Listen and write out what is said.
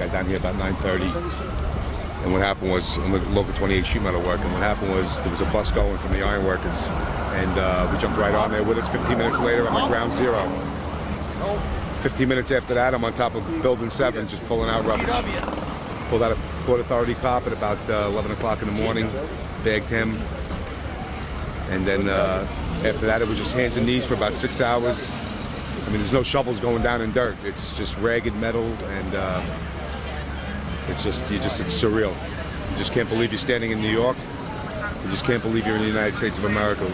got down here about 9:30. And what happened was, I'm a local 28 sheet metal worker. And what happened was, there was a bus going from the iron workers, and uh, we jumped right on there with us. 15 minutes later, I'm at ground zero. 15 minutes after that, I'm on top of building seven, just pulling out rubbish. Pulled out a Port Authority cop at about uh, 11 o'clock in the morning, bagged him, and then uh, after that, it was just hands and knees for about six hours. I mean, there's no shovels going down in dirt. It's just ragged metal, and uh, it's just you just it's surreal. You just can't believe you're standing in New York. You just can't believe you're in the United States of America.